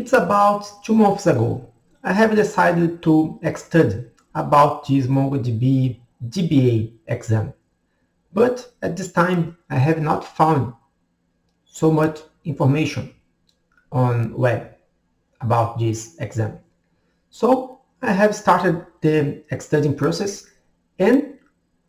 It's about two months ago. I have decided to study about this MongoDB DBA exam. But at this time, I have not found so much information on web about this exam. So I have started the studying process and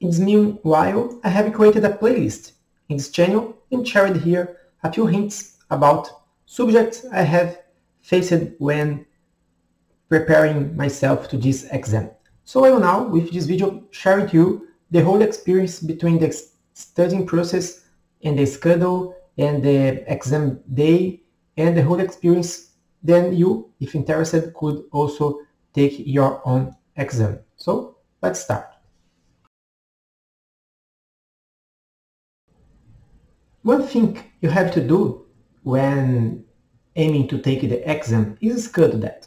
in this meanwhile, I have created a playlist in this channel and shared here a few hints about subjects I have faced when preparing myself to this exam. So I will now, with this video, share with you the whole experience between the studying process and the schedule and the exam day and the whole experience then you, if interested, could also take your own exam. So let's start. One thing you have to do when aiming to take the exam is that.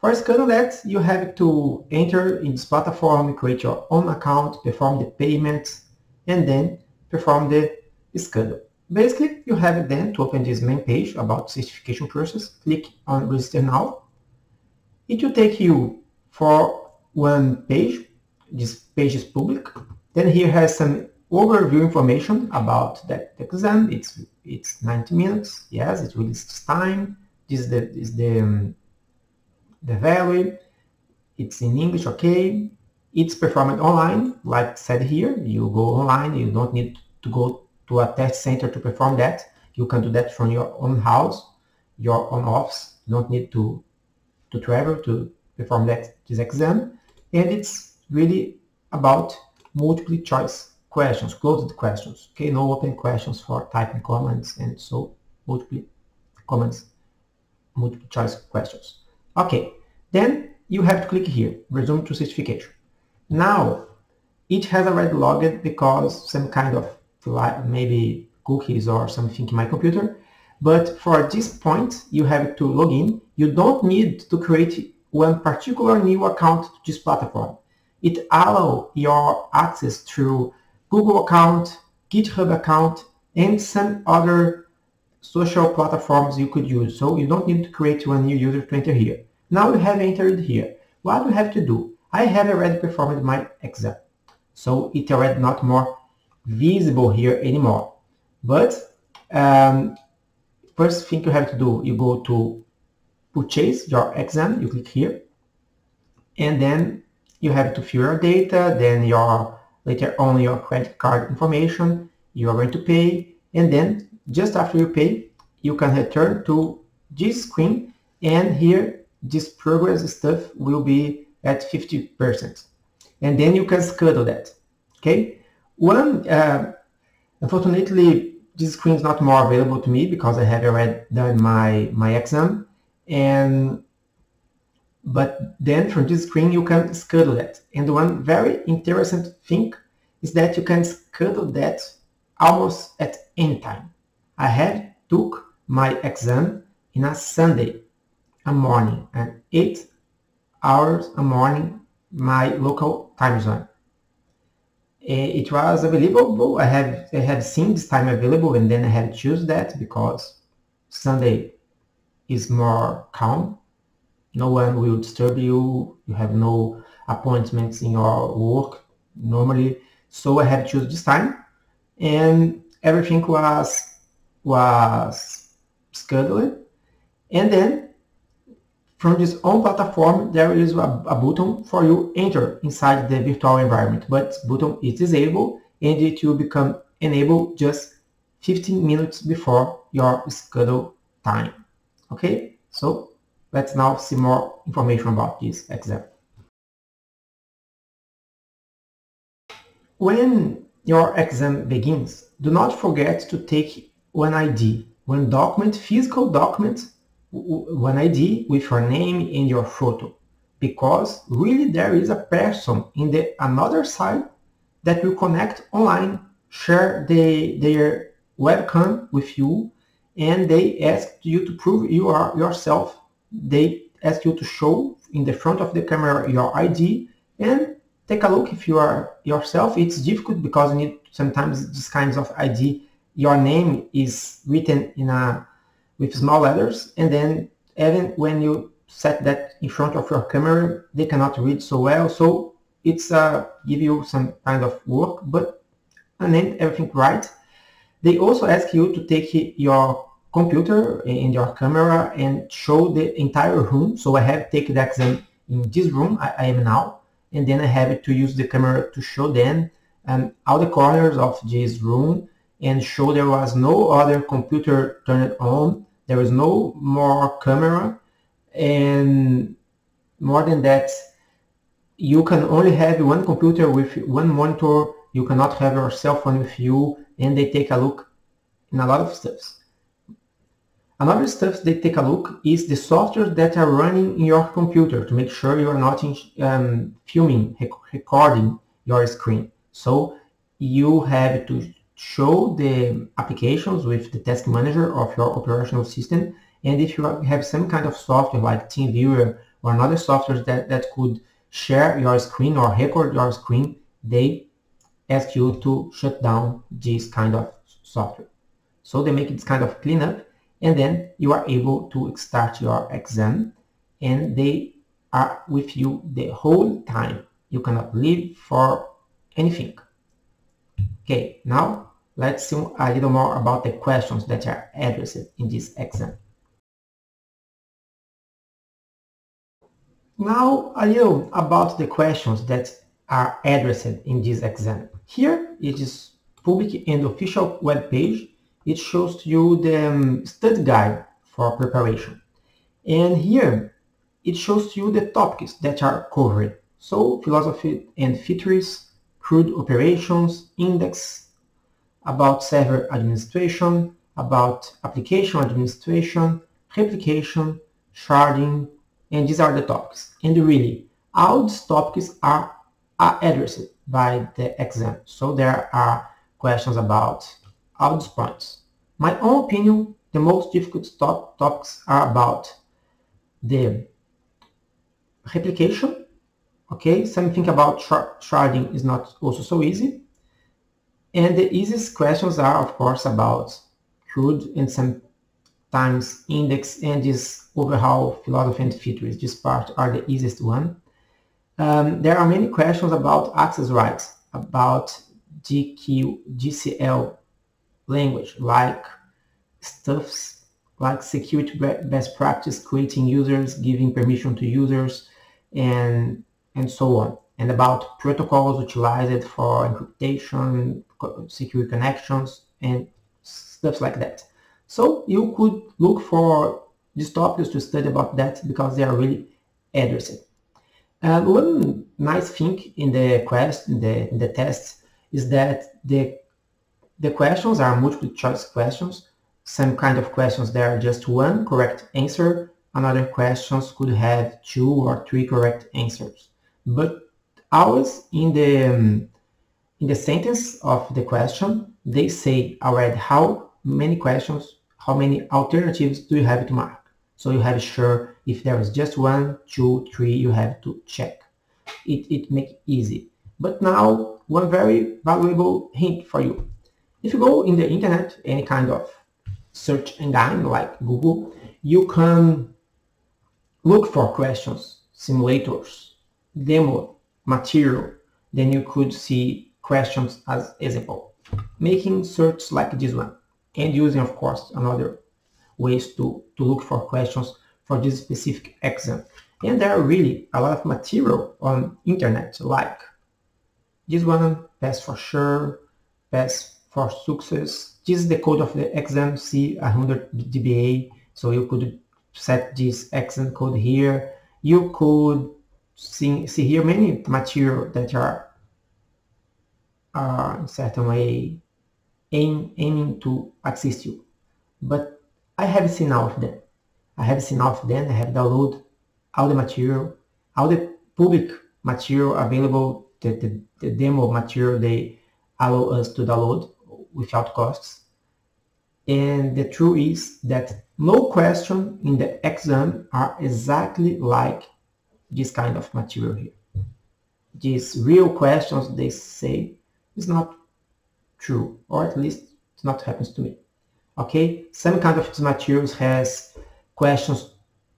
For that, you have to enter in this platform, create your own account, perform the payments, and then perform the schedule. Basically, you have then to open this main page about certification process, click on register now. It will take you for one page. This page is public. Then here has some overview information about that exam. It's it's 90 minutes. Yes, it will time. This is the is the um, the value. It's in English. Okay. It's performed online, like said here. You go online. You don't need to go to a test center to perform that. You can do that from your own house, your own office. You don't need to to travel to perform that this exam. And it's really about multiple choice questions, closed questions. Okay, no open questions for typing comments and so multiple comments, multiple choice questions. Okay, then you have to click here, resume to certification. Now, it has already logged because some kind of maybe cookies or something in my computer. But for this point, you have to log in. You don't need to create one particular new account to this platform. It allows your access through Google account, GitHub account, and some other social platforms you could use. So you don't need to create one new user to enter here. Now you have entered here. What you have to do? I have already performed my exam. So it's already not more visible here anymore. But um, first thing you have to do, you go to purchase your exam, you click here, and then you have to fill your data, then your later on your credit card information, you are going to pay, and then just after you pay, you can return to this screen, and here this progress stuff will be at 50%. And then you can schedule that. Okay. One, uh, unfortunately, this screen is not more available to me because I have already done my, my exam. And but then from this screen you can schedule that. And one very interesting thing is that you can schedule that almost at any time. I had took my exam in a Sunday a morning and 8 hours a morning my local time zone. Eh, it was available. I have I have seen this time available and then I have choose that because Sunday is more calm no one will disturb you. You have no appointments in your work normally. So I have to choose this time and everything was was scheduled. And then from this own platform there is a, a, button for you enter inside the virtual environment. But button is disabled and it will become enabled just 15 minutes before your scheduled time. Okay? So Let's now see more information about this exam. When your exam begins, do not forget to take one ID, one document, physical document, one ID with your name and your photo. Because really there is a person in the another side that will connect online, share the, their webcam with you, and they ask you to prove you are yourself they ask you to show in the front of the camera your ID and take a look if you are yourself. It's difficult because you need sometimes these kinds of ID. Your name is written in a with small letters and then even when you set that in front of your camera, they cannot read so well. So it's uh, give you some kind of work, but and then everything right. They also ask you to take your computer and your camera and show the entire room. So I have taken the exam in this room I, I am now, and then I have to use the camera to show them um, all the corners of this room and show there was no other computer turned on. There was no more camera and more than that, you can only have one computer with one monitor. You cannot have your cell phone with you and they take a look in a lot of stuff. Another stuff they take a look is the software that are running in your computer to make sure you are not in, um, filming, rec recording your screen. So you have to show the applications with the task manager of your operational system. And if you have some kind of software like TeamViewer or another software that, that could share your screen or record your screen, they ask you to shut down this kind of software. So they make this kind of cleanup and then you are able to start your exam and they are with you the whole time. You cannot leave for anything. Okay, now let's see a little more about the questions that are addressed in this exam. Now a little about the questions that are addressed in this exam. Here it is public and official web page it shows you the um, study guide for preparation. And here it shows you the topics that are covered. So philosophy and features, CRUD operations, index, about server administration, about application administration, replication, sharding, and these are the topics. And really, all these topics are, are addressed by the exam. So there are questions about these points. My own opinion, the most difficult top topics are about the replication. Okay, something about sharding is not also so easy. And the easiest questions are, of course, about CRUD and sometimes index and this overall philosophy and features. This part are the easiest one. Um, there are many questions about access rights, about GQ, GCL language like stuffs like security best practice, creating users, giving permission to users, and and so on. And about protocols utilized for encryption, secure connections, and stuff like that. So you could look for these topics to study about that because they are really addressed. And one nice thing in the quest, in the, in the test, is that the the questions are multiple choice questions. Some kind of questions there are just one correct answer. Another questions could have two or three correct answers. But always in the um, in the sentence of the question, they say already how many questions, how many alternatives do you have to mark. So you have sure if there is just one, two, three, you have to check. It, it makes easy. But now, one very valuable hint for you. If you go in the internet, any kind of search engine like Google, you can look for questions, simulators, demo, material, then you could see questions as example. Making search like this one and using of course another ways to, to look for questions for this specific exam. And there are really a lot of material on internet like this one, pass for sure, pass for success. This is the code of the exam C100 DBA. So you could set this exam code here. You could see, see here many material that are uh, in certain way aim, aiming to assist you. But I have seen all of them. I have seen all of them. I have downloaded all the material, all the public material available, the, the, the demo material they allow us to download without costs. And the truth is that no question in the exam are exactly like this kind of material here. These real questions they say is not true, or at least it not happens to me. Okay, some kind of materials has questions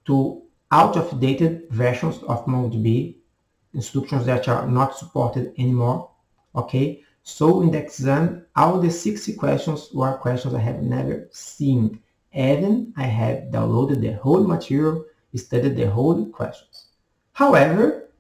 to out-of-dated versions of MongoDB, instructions that are not supported anymore. Okay, so in the exam, all the 60 questions were questions I have never seen. Even I have downloaded the whole material, studied the whole questions. However,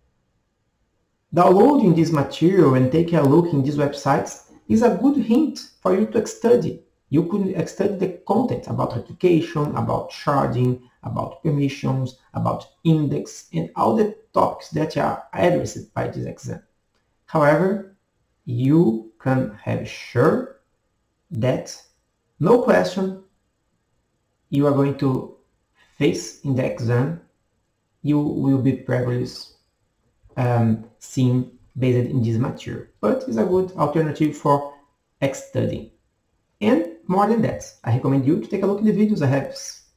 downloading this material and taking a look in these websites is a good hint for you to study. You could study the content about replication, about sharding, about permissions, about index, and all the topics that are addressed by this exam. However, you can have sure that no question you are going to face in the exam, you will be previously um, seen based in this material. But it's a good alternative for X studying. And more than that, I recommend you to take a look at the videos I have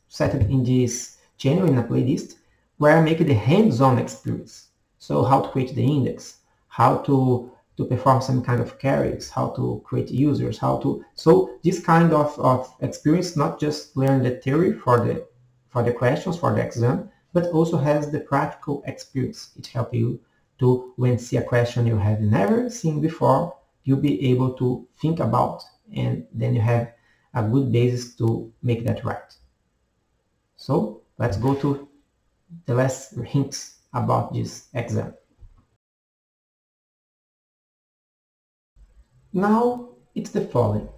set up in this channel in a playlist where I make the hands-on experience. So how to create the index, how to to perform some kind of queries, how to create users, how to so this kind of, of experience not just learn the theory for the for the questions for the exam, but also has the practical experience. It helps you to when see a question you have never seen before, you'll be able to think about and then you have a good basis to make that right. So let's go to the last hints about this exam. Now it's the following.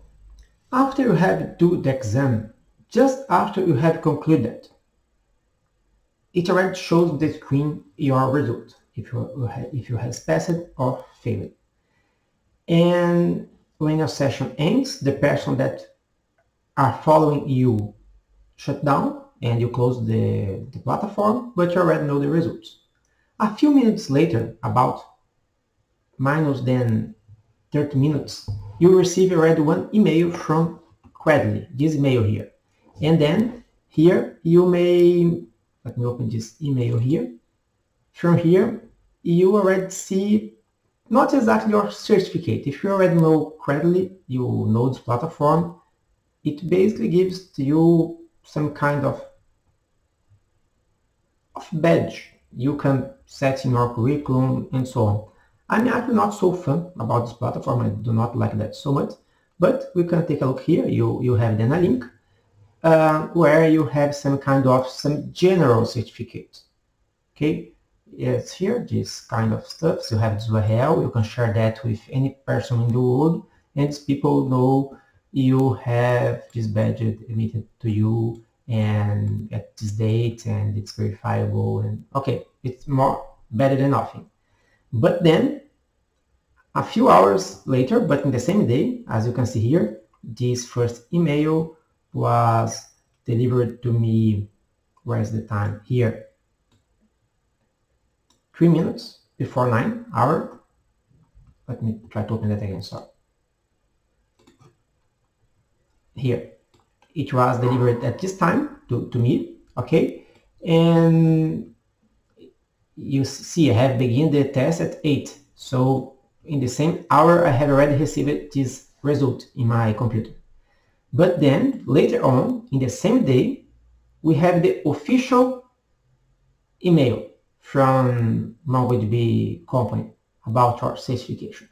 After you have do the exam, just after you have concluded, it already shows the screen your result, if you, if you have passed it or failed. And when your session ends, the person that are following you shut down and you close the, the platform, but you already know the results. A few minutes later, about minus than 30 minutes, you receive already one email from Credly, this email here. And then here you may, let me open this email here. From here, you already see not exactly your certificate. If you already know Credly, you know this platform, it basically gives to you some kind of, of badge you can set in your curriculum and so on. I'm actually not so fun about this platform. I do not like that so much. But we can take a look here. You, you have then a link uh, where you have some kind of some general certificate. Okay, it's here, this kind of stuff. So you have this URL. You can share that with any person in the world. And people know you have this badge emitted to you and at this date and it's verifiable and okay, it's more better than nothing. But then, a few hours later, but in the same day, as you can see here, this first email was delivered to me, where's the time? Here, three minutes before nine hour. Let me try to open that again, sorry. Here, it was delivered at this time to, to me, okay? And you see I have begun the test at 8. So in the same hour I have already received this result in my computer. But then later on in the same day we have the official email from MongoDB company about our certification.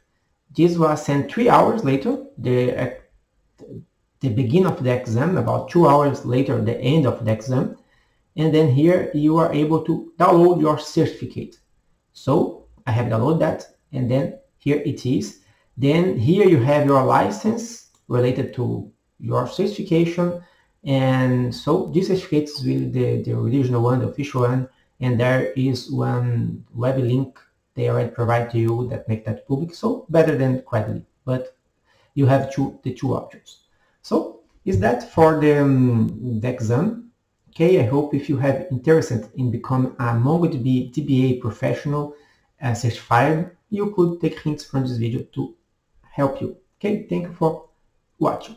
This was sent three hours later, the, the beginning of the exam, about two hours later, the end of the exam and then here you are able to download your certificate. So I have downloaded that and then here it is. Then here you have your license related to your certification and so this certificate is really the, the original one, the official one and there is one web link they already provide to you that make that public so better than Credly but you have two the two options. So is that for the, um, the exam Okay, I hope if you have interested in becoming a MongoDB DBA professional uh, certified, you could take hints from this video to help you. Okay, thank you for watching.